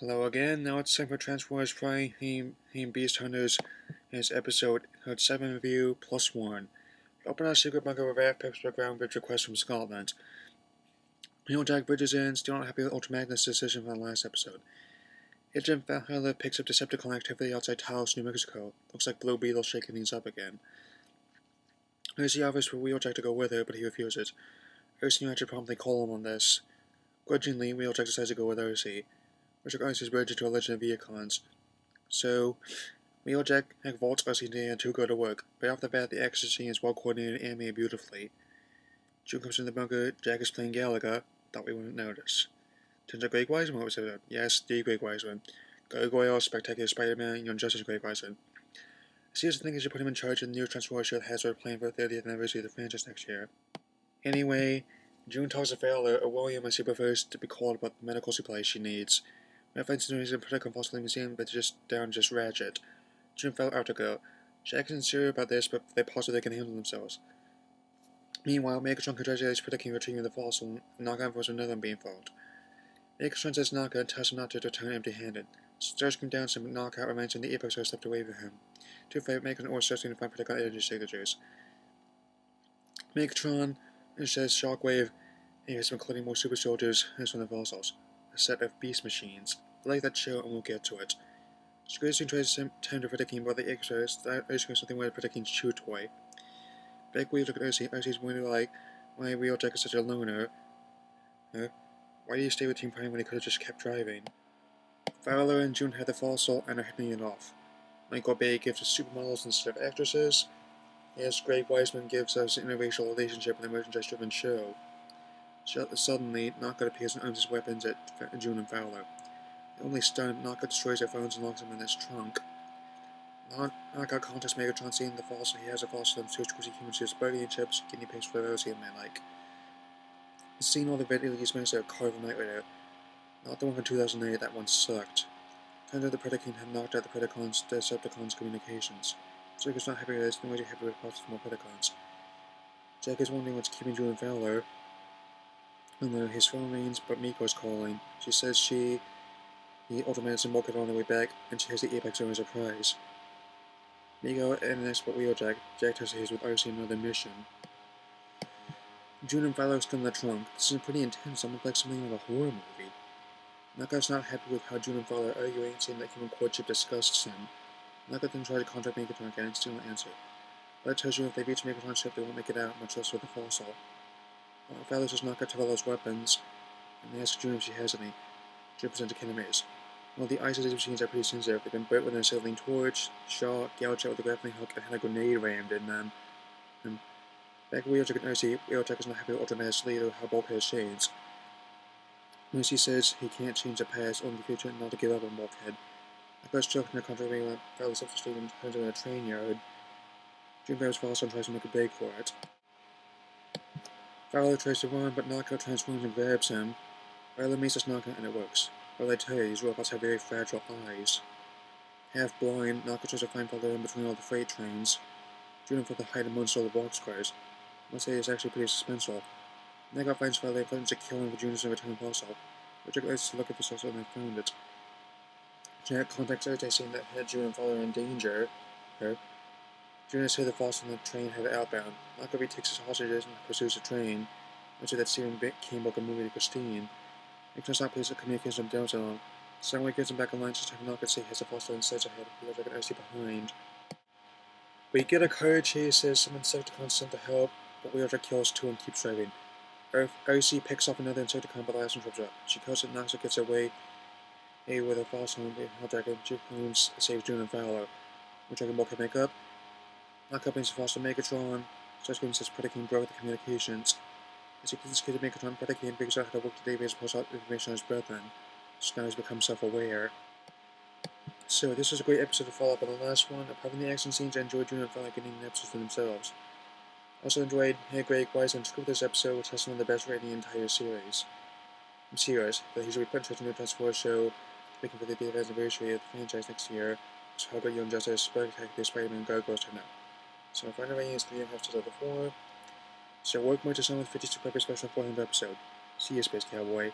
Hello again, now it's time for Transformers Prime Team Beast Hunters. It's episode code 7 review plus 1. Open our secret bunker with Rare Pep's background bridge request from Scotland. Jack Bridges in, still not happy with Ultra Magnus' decision from the last episode. Agent Valhalla picks up Decepticon activity outside Taos, New Mexico. Looks like Blue Beetle shaking things up again. Lucy offers for Wheeljack to go with her, but he refuses. Arcee and Archer promptly call him on this. Grudgingly, Wheeljack decides to go with Arcee which regards his bridge into a legend of Vehicons. So, Wheeljack and vaults RCD to go to work, but off the bat the action scene is well coordinated and animated beautifully. June comes in the bunker, Jack is playing Galaga, thought we wouldn't notice. Turns out Greg Weisman was there. Yes, the Greg Weisman. Gargoyle, Spectacular Spider-Man, Young Justice Greg Weisman. Serious thing is you put him in charge of the new Transformers show that has for the 30th anniversary of the franchise next year. Anyway, June talks to Fowler, or oh, William as she prefers to be called about the medical supplies she needs. My friends know he's a pretty compulsive museum, but just down just ratchet. June fell out to go. Jack isn't sure about this, but they they can handle themselves. Meanwhile, Megatron congratulates Predaking retrieving the fossil, and Naga informs another being found. Megatron says Naga and tells him not to return empty-handed. Stars come down, some knockout reminds him the Apex are stepped away from him. Too fair, Megatron orders Stars to find particular energy signatures. Megatron says Shockwave is including more super soldiers as one of the fossils, a set of beast machines I like that show and we'll get to it. Tries to turn to Predaking by the extras, that is something with Predaking's chew toy. Back we look at Arcee, Arcee's wondering like, why Wheeljack is such a loner. Huh? Why do you stay with Team Prime when he could have just kept driving? Fowler and June had the fossil and are hitting it off. Michael Bay gives us supermodels instead of actresses. Yes, Greg Weisman gives us an interracial relationship in a merchandise-driven show. Suddenly, Knockout appears and aims his weapons at June and Fowler. Only stunned, Naka destroys their phones and locks them in his trunk. Naka contacts Megatron seeing the fossil. He has a fossil and switch because humans use birdie chips, guinea pigs, flavors, and man like. Seeing all the videos to carve a Knight Rider. Not the one from 2008, that one sucked. Turns out the Predacon had knocked out the Predacons, Decepticons communications. Jack is not happy with this, nor is he happy with more Predacons. Jack is wondering what's keeping Julian Fowler. And then his phone rings, but Miko is calling. She says she the Ultra Magnus and Walker on the way back, and she has the Apex as a prize. Miko and an expert Wheeljack, Jack tells her he's with Arcee another mission. June and Philo still in the trunk. This is pretty intense, almost like something out of a horror movie. Naka's not happy with how June and Philo are arguing, saying that human courtship disgusts him. Naka then tries to contact Megatron again and still no answer. But tells you if they reach Megatron's ship, they won't make it out, much less with the fossil. Uh, Philo says Naka to those weapons, and asks ask June if she has any. June presents a can of maze. While the isolated machines are pretty sensitive, they've been built with an acetylene torch, shot, gouged out with a grappling hook, and had a grenade rammed in them. And back at Wheeljack and Arcee, Wheeljack is not happy with Ultra Magnus's leader how Bulkhead has changed. Mercy says he can't change the past, only the future, and not to give up on Bulkhead. A bus truck in a country wing fairly self-esteem and turns into a train yard. Jim grabs Fossil and tries to make a break for it. Fowler tries to run, but Knockout transforms and grabs him. Fowler meets us Knockout and it works. Well, I tell you, these robots have very fragile eyes. Half blind, Naka tries to find Father in between all the freight trains, driven for the height amongst all the boxcars. Must say it's actually pretty suspenseful. Naka finds Father and plans to kill him for and return but Jack likes to look at the fossil and they found it. Jack contacts Erte saying that Head Junior and Father in danger. Her. Junior says the fossil on the train headed outbound. Naka takes his hostages and pursues the train, of that Stephen Campbell movie to Christine. It does not place the communication of Delta. Someone gets him back online just to have not see his foster and says ahead, he like an OC behind. We get a car chase as some Insecticons sent to help, but we Wheeljack kills two and keeps driving. Earth OC picks off another Insecticon but the last one trips up. She kills it, knocks it, gets away a with a fossil and Helldragon, Jim Holmes saves June and Fowler. Which Dragon Ball can make up. Knock up into Fossil Megatron, giving says Predaking broke the communications. As he plays to Megatron, Predaking figures out how to work the database and post out information on his brethren. So now he's become self-aware. So this was a great episode to follow up on the last one. Apart from the action scenes, I enjoyed doing and like getting the episodes for themselves. Also enjoyed Hey Greg Weisman scoop this episode, which has some of the best rating in the entire series. I'm serious, but he's really into a new Transformers show, making for the 30th anniversary of the franchise next year, so how good Young Justice, Spectacular Spider-Man, Gargoyles turn out. So my final rating is 3.5 to 4. So work more to with 52 Pepper special 400 episode. See you, Space Cowboy.